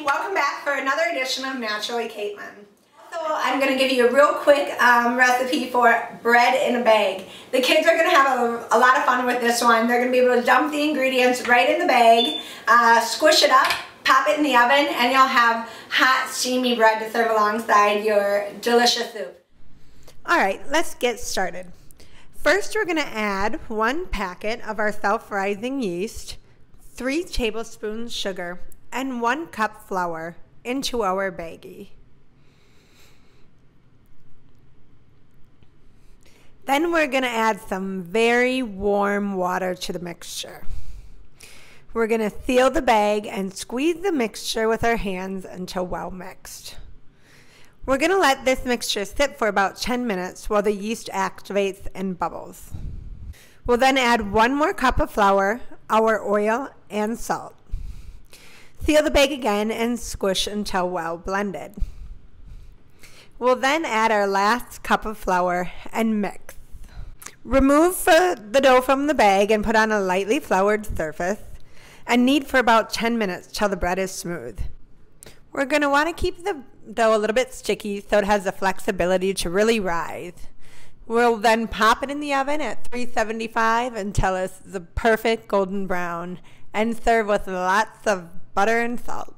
Welcome back for another edition of Naturally Caitlin. So I'm going to give you a real quick um, recipe for bread in a bag. The kids are going to have a, a, lot of fun with this one. They're going to be able to dump the ingredients right in the bag, uh, squish it up, pop it in the oven, and you'll have hot, steamy bread to serve alongside your delicious soup. Alright, let's get started. First, we're going to add one packet of our self-rising yeast, three tablespoons sugar, and one cup flour into our baggie. Then we're going to add some very warm water to the mixture. We're going to seal the bag and squeeze the mixture with our hands until well mixed. We're going to let this mixture sit for about 10 minutes while the yeast activates and bubbles. We'll then add one more cup of flour, our oil, and salt. Seal the bag again and squish until well blended. We'll then add our last cup of flour and mix. Remove the dough from the bag and put on a lightly floured surface and knead for about 10 minutes till the bread is smooth. We're going to want to keep the dough a little bit sticky so it has the flexibility to really rise. We'll then pop it in the oven at 375 until it's the perfect golden brown and serve with lots of butter and salt.